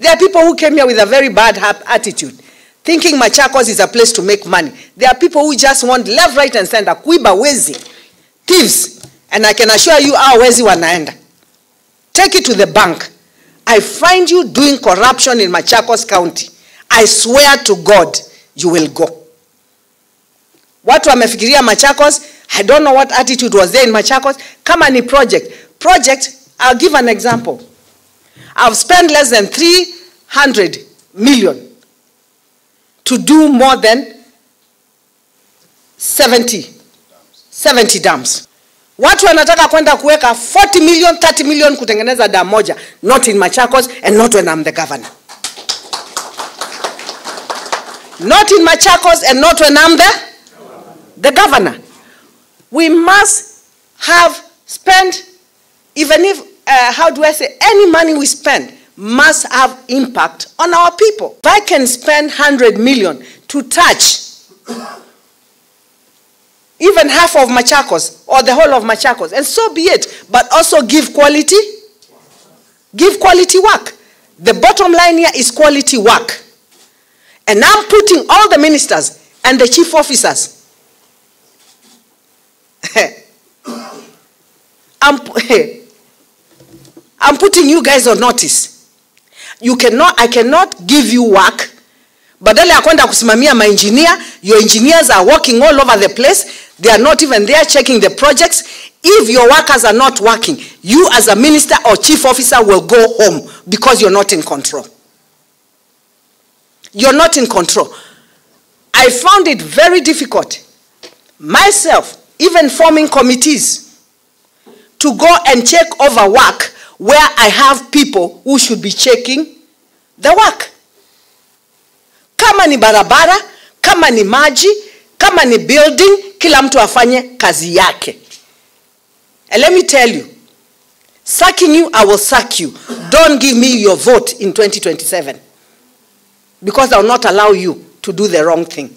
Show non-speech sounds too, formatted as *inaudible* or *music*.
There are people who came here with a very bad attitude, thinking Machakos is a place to make money. There are people who just want left, right, and center, kuiba wezi, thieves. And I can assure you, our wezi wanaenda. Take it to the bank. I find you doing corruption in Machakos County. I swear to God, you will go. Watu wamefikiria Machakos. I don't know what attitude was there in Machakos. Kama ni project. Project, I'll give an example. I've spent less than 300 million to do more than 70, 70 dams. Watu wanataka kwenda kuweka 40 million, 30 million kutengeneza dam moja, not in Machakos and not when I'm the governor. Not in Machakos and not when I'm the, the governor. We must have spent, even if, uh, how do I say, any money we spend must have impact on our people. If I can spend 100 million to touch even half of Machakos or the whole of Machakos, and so be it, but also give quality, give quality work. The bottom line here is quality work. And I'm putting all the ministers and the chief officers. *laughs* I'm, *laughs* I'm putting you guys on notice. You cannot, I cannot give you work. Badala ya kwenda kusimamia maengineer, your engineers are working all over the place. They are not even there checking the projects. If your workers are not working, you as a minister or chief officer will go home because you're not in control. You're not in control. I found it very difficult, myself, even forming committees, to go and check over work where I have people who should be checking the work. Kama ni barabara, kama ni maji, kama ni building, kila mtu afanye kazi yake. And let me tell you, sacking you, I will sack you. Don't give me your vote in 2027 because I will not allow you to do the wrong thing.